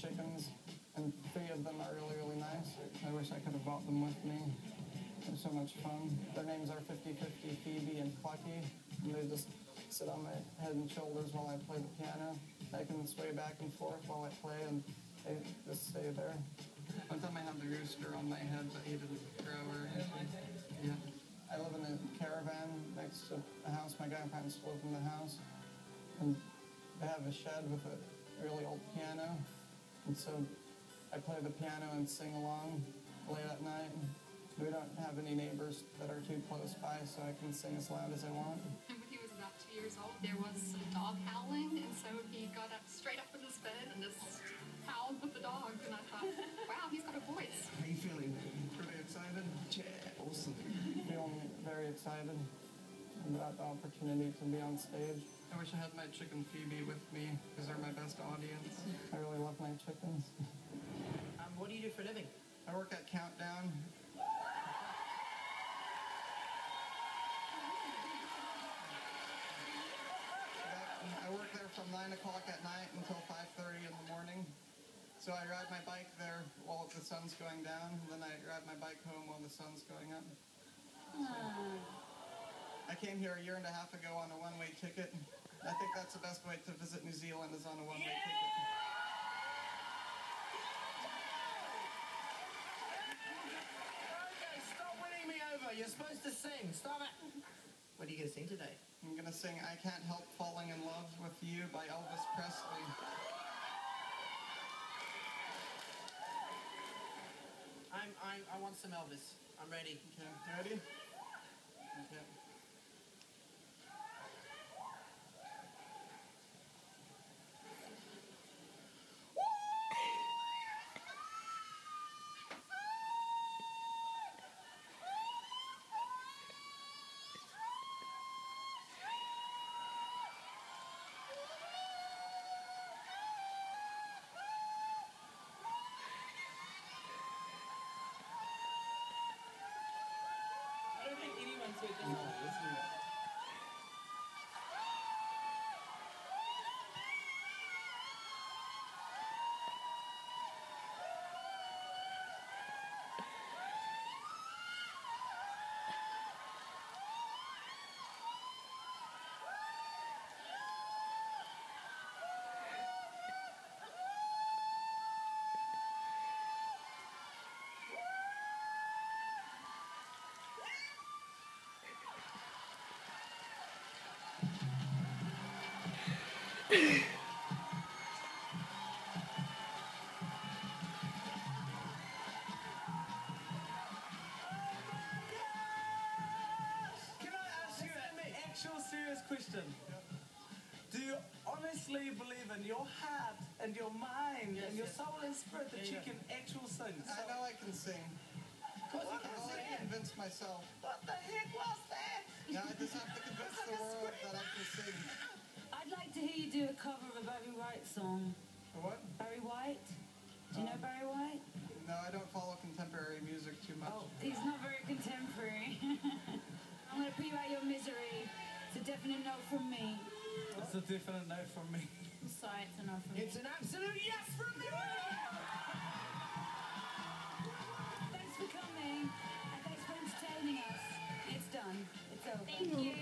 chickens, and three of them are really, really nice. I wish I could have brought them with me. They're so much fun. Their names are 50-50 Phoebe and Clucky, and they just sit on my head and shoulders while I play the piano. I can sway back and forth while I play, and they just stay there. One time I had the rooster on my head, but he didn't grow or anything. Yeah. I live in a caravan next to a house. My grandparents live in the house. And they have a shed with a really. And so I play the piano and sing along late at night. We don't have any neighbors that are too close by, so I can sing as loud as I want. And when he was about two years old, there was some dog howling, and so he got up straight up in his bed and just howled with the dog. And I thought, wow, he's got a voice. How you feeling? Pretty excited. Yeah, awesome. Feeling very excited about the opportunity to be on stage. I wish I had my chicken Phoebe with me because they're my best audience. I really love my chickens. Um, what do you do for a living? I work at Countdown. I work there from 9 o'clock at night until 5.30 in the morning. So I ride my bike there while the sun's going down, and then I ride my bike home while the sun's going up. I came here a year and a half ago on a one-way ticket. I think that's the best way to visit New Zealand is on a one-way ticket. Okay, stop winning me over. You're supposed to sing. Stop it. What are you going to sing today? I'm gonna sing I Can't Help Falling in Love with You by Elvis Presley. I'm, I'm, I want some Elvis. I'm ready. Okay, ready? Okay. Think anyone's heard this one. Question? Do you honestly believe in your heart and your mind Yes, and your yes. soul and spirit that Yeah, you yeah. can actual sing? I know I can sing. What I you can only oh, convince myself. What the heck was that? Now I just have to convince the world that I can sing. I'd like to hear you do a cover of a Barry White song. What? Barry White? Do you know Um, Barry White? No, I don't follow contemporary music too much. Oh, he's not very contemporary. I'm going to put you out your misery. It's a definite no from me. It's a definite no from me. I'm sorry, it's a no from me. It's an absolute yes from me. Thanks for coming. And thanks for entertaining us. It's done. It's over. Thank you.